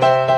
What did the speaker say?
Bye.